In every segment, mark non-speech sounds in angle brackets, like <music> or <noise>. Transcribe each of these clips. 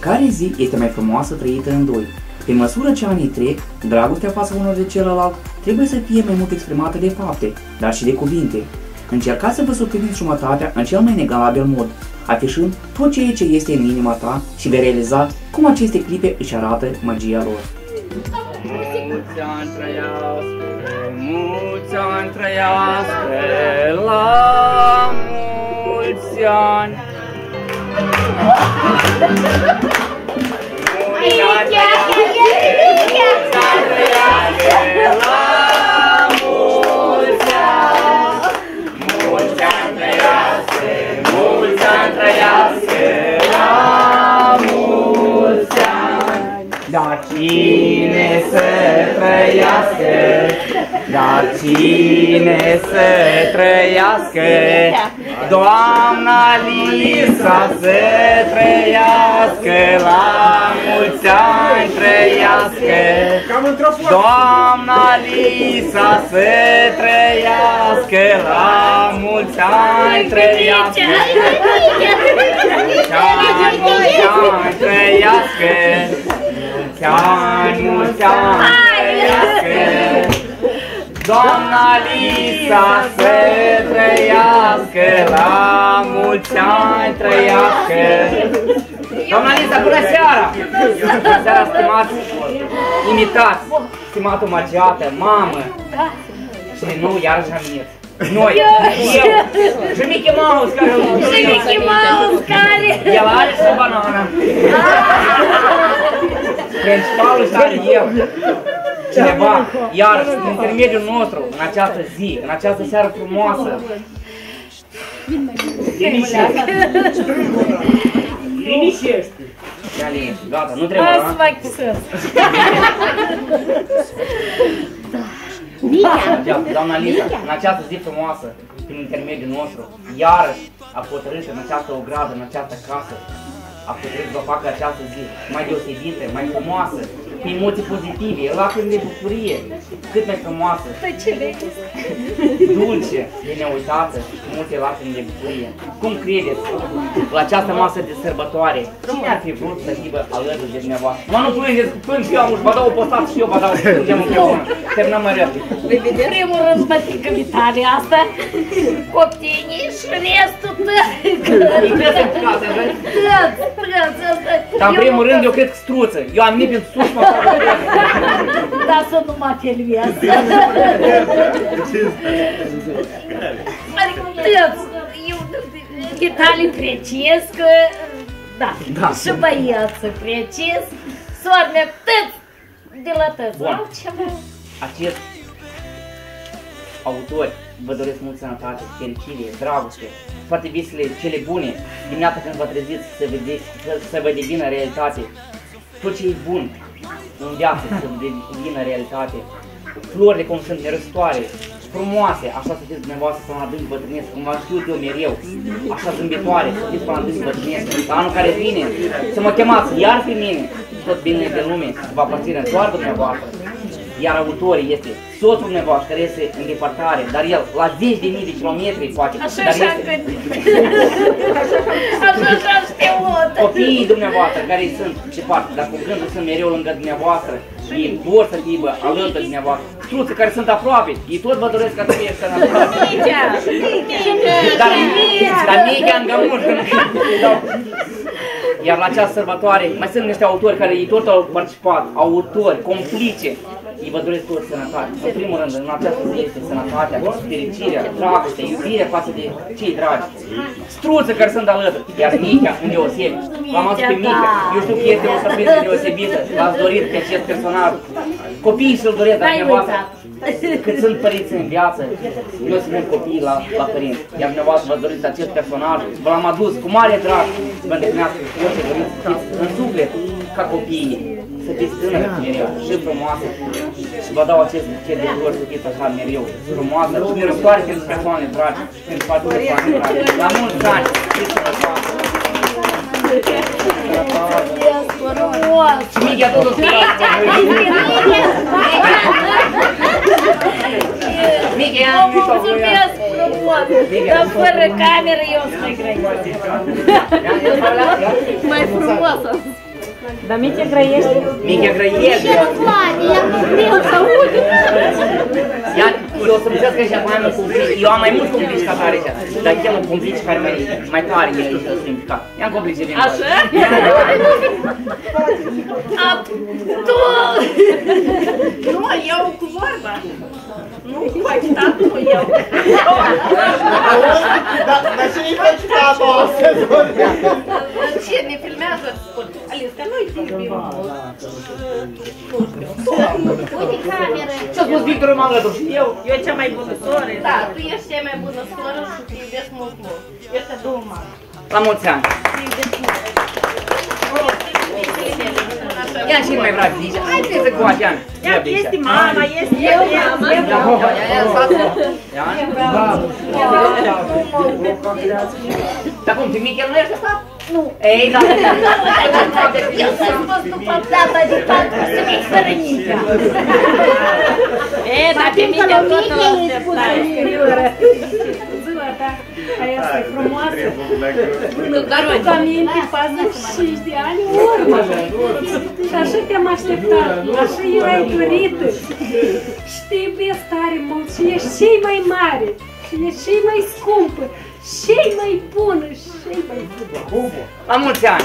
Fiecare zi este mai frumoasă trăită în doi. Pe măsură ce anii trec, dragostea față unul de celălalt trebuie să fie mai mult exprimată de fapte, dar și de cuvinte. Încercați să vă surprindeți jumătatea în cel mai negalabil mod, afișând tot ceea ce este în inima ta și vei realiza cum aceste clipe își arată magia lor. Mulți ani trăiască, mulți ani trăiască, la mulți ani. Dar cine să trăiască, dar cine să trăiască, Doamna Lisa să trăiască, la mulți ani trăiască. Doamna Lisa să trăiască, la mulți ani trăiască. Mulți ani, mulți ani trăiască, mulți ani, mulți ani trăiască. Doamna Lisa să trăiască, la mulți ani trăiască. Doamna Lisa, bună seara! Bună seara, stimați imitați, stimată magiată, mamă și nu, iarăși Amir. Noi, eu și Mickey Mouse care îl Și Mickey Mouse care... El are și o banană. <laughs> Principalul și are el. Cineva, iar în intermediul nostru, în această zi, în această seară frumoasă. Linișește. Linișește. Ia liniște, gata, nu trebuie, Să da? mă chisesc. Ia, Doamna Lisa, în această zi frumoasă, prin intermediul nostru, iarăși a hotărât în această ogradă, în această casă, a hotărât să facă această zi mai deosebită, mai frumoasă, cu emoții pozitive, lacrimi de bucurie, cât mai frumoasă, dulce, de neuitată, cu multe lacrimi de bucurie. Cum credeți, la această masă de sărbătoare, cine ar fi vrut să fie alături de dumneavoastră? Mă nu plângeți, plâng și eu, am vă dau o postat și eu vă dau, plângem împreună. Terminăm mai repede. În primul rând, mătică vitare asta, coptinii și restul Trebuie să casă, vezi? Dar în primul rând eu cred că struță. Eu am venit pentru sus, mă fac Dar să nu mă filmez. Adică, tăți, eu detalii precesc, da, Da. și băieță precis, sora mea, tăți, de la tăți, Bun. altceva. Acest autori vă doresc mult sănătate, fericire, dragoste, toate visele cele bune. Dimineața când vă treziți să, vedeți, să, să vă devină realitate. Tot ce e bun în viață să vă devină realitate. Florile cum sunt nerăstoare, frumoase, așa să fiți dumneavoastră până la adânc bătrânesc, cum v-am știut eu mereu, așa zâmbitoare, să fiți până la adânc bătrânesc. La anul care vine, să mă chemați iar pe mine, tot binele de lume va aparține doar dumneavoastră. Iar autorii este soțul dumneavoastră care este în depărtare, dar el la zeci de mii de kilometri poate, Așa, dar <laughs> așa, este că... Așa, așa știut. copiii dumneavoastră care sunt departe, dar cu gândul sunt mereu lângă dumneavoastră, ei vor să fie bă, alături de dumneavoastră. Struțe care sunt aproape, ei tot vă doresc ca să fie sănătoase. Micea, Dar, dar mica în gămuș, că nu dau. Iar la această sărbătoare mai sunt niște autori care ei tot au participat, autori, complice. Ei vă doresc tot sănătate. În primul rând, în această zi este sănătatea, fericirea, dragostea, iubirea față de cei dragi. Struță care sunt alături, iar Mica, în deosebi. L-am adus pe Mica, eu știu că este o surpriză deosebită, l-ați dorit pe acest personaj. Copiii și-l doresc, dar N-ai dumneavoastră, uitat. cât sunt părinți în viață, eu sunt un copii la, la părinți. Iar dumneavoastră vă doriți acest personaj, vă l-am adus cu mare drag să vă îndeplinească orice doriți, să fiți în suflet ca copiii, să fiți tânări mereu și frumoasă. Și vă dau acest buchet de flori să fiți așa mereu frumoasă și mirostoare pentru persoane dragi, pentru toate persoane dragi. La mulți ani, fiți sănătoase! Frumos. Și Miguel totul Micea, Micea, Miche, ia Vă mișto, mulțumesc frumos, dar fără cameră eu sunt mai grăită. Mai frumos. Dar Miche grăiește? Miche grăiește. Ce nu place, ea nu vreau să aud. Ia, eu o să zic că și acum am complici. Eu am mai mulți complici ca tare aici. Dar chem complici care mai, mai tare e aici sunt implicat. Ia-mi complici din Așa? A, tu! Nu, eu cu vorba. Nu cu acitatul, eu. Dar dar cine-i făcut Ce ne noi filmim. Uite cameră. Ce-a spus Victor m-am alături și eu? Eu cea mai bună soră. Da, tu ești cea mai bună soră și te iubesc mult mult. Este două mari. La mulți ani. Te iubesc mult. Ia și mai vrea zice. Hai trebuie să cu așa. Ia, este mama, este Eu, mama. Ia. Dar cum, pe Michel nu ești asta? Nu. Ei, da. Eu sunt fost după data de parcă să mi sărănică. E, dar pe mine tot o așteptai. Ziua ta, aia este frumoasă. Nu, dar Îți aminte 45 de ani în urmă. Și așa te-am așteptat, așa eu ai dorit. Și te iubesc tare mult și ești cei mai mare. Și ești cei mai scumpă, cei mai bună, cei mai bună. La mulți ani.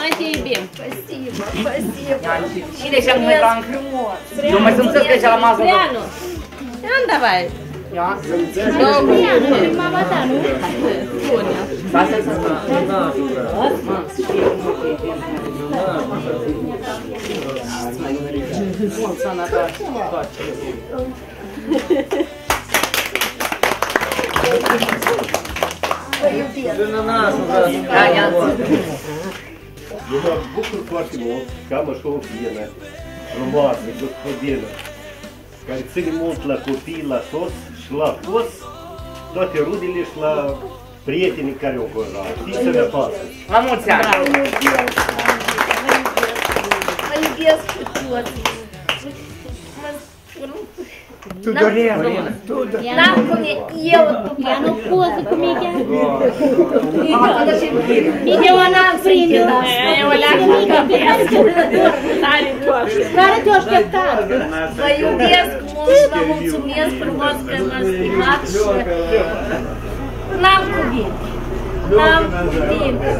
Noi te iubim. Spasibo, spasibo. Ia, și- Și de ce nu mai franc? Eu mai sunt că și la masă. Kan det vara? Ja. Då går jag till mamma där nu. Sådana Буковка, камешка, п'яна, ромашник, господина. Care ține mult la copii, la toți și la toți, toate rudele și la prietenii care o înconjoară. Fiți sănătoase! La mulți ani. Mă iubesc cu toții. N-am cum e, eu după. Ea nu poză cu Miche. Eu n-am prinde, da. Eu le-am Tare toată. Care te-o așteptat? Vă iubesc mult, vă mulțumesc frumos că m-ați stimat și n-am cuvinte. N-am cuvinte.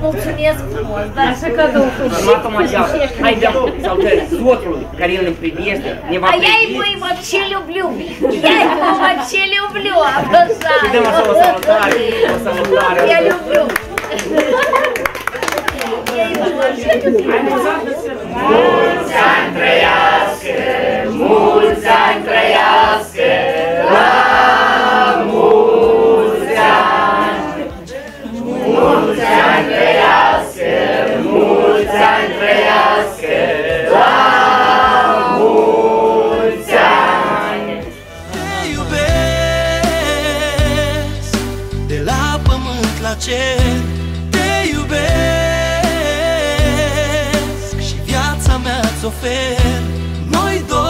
Mulțumesc frumos, dar că două Urmată Maceau, hai de sau de soțul care el îmi privește, ne va А я его и вообще люблю. Я его вообще люблю, Și dăm așa o обожаю. salutare, o salutare. Я люблю. Я его вообще люблю. Te pământ la cer Te iubesc Și viața mea ți ofer. Noi doi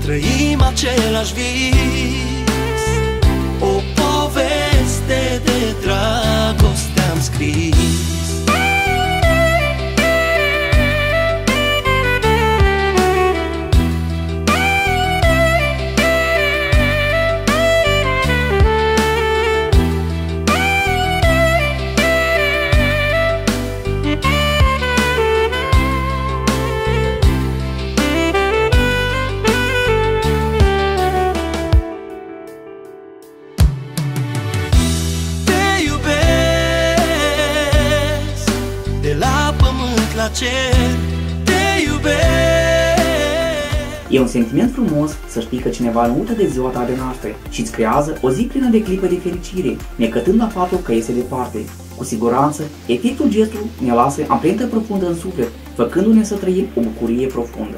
Trăim același vis. O poveste de dragoste am scris E un sentiment frumos să știi că cineva nu uită de ziua ta de naștere și îți creează o zi plină de clipe de fericire, necătând la faptul că este departe. Cu siguranță, efectul gestului ne lasă amprentă profundă în suflet, făcându-ne să trăim o bucurie profundă.